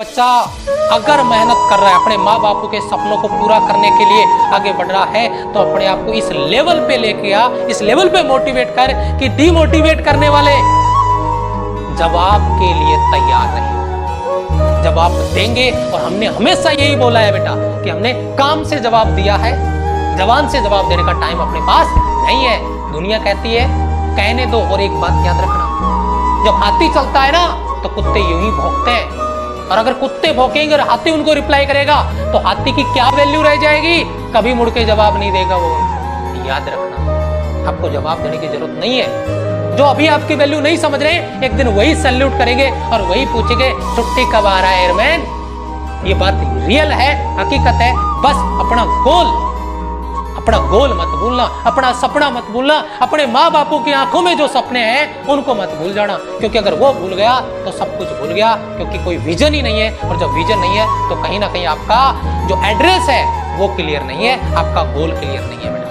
बच्चा अगर मेहनत कर रहा है, अपने माँ बापू के सपनों को पूरा करने के लिए आगे बढ़ रहा है तो अपने आप को इस लेवल पे लेके आ, इस लेवल पे मोटिवेट कर कि डीमोटिवेट करने वाले जवाब के लिए तैयार रहे जवाब देंगे और हमने हमेशा यही बोला है बेटा कि हमने काम से जवाब दिया है, जवान से जवाब देने का टाइम अपने पास नहीं है। दुनिया कहती है, कहने दो और एक बात याद रखना, जब हाथी चलता है ना तो कुत्ते यूँ ही भौंकते हैं। और अगर कुत्ते भौकेंगे और हाथी उनको रिप्लाई करेगा तो हाथी की क्या वैल्यू रह जाएगी? कभी मुड़ के जवाब नहीं देगा वो। याद रखना, आपको जवाब देने की ज़रूरत नहीं है। जो अभी आपकी वैल्यू नहीं समझ रहे, एक दिन वही सल्यूट करेंगे और वही पूछेंगे छुट्टी कब आ रहा है एयरमैन ये बात रियल है, हकीकत है। बस अपना गोल अपना गोल मत भूलना, अपना सपना मत भूलना, अपने माँ बापू की आँखों में जो सपने हैं, उनको मत भूल जाना। क्योंकि अगर वो भूल गया तो सब कुछ भूल गया, क्योंकि कोई विजन ही नहीं है, और जब विजन नहीं है तो कहीं ना कहीं आपका जो एड्रेस है, वो क्लियर नहीं है, आपका गोल क्लियर नहीं है बेटा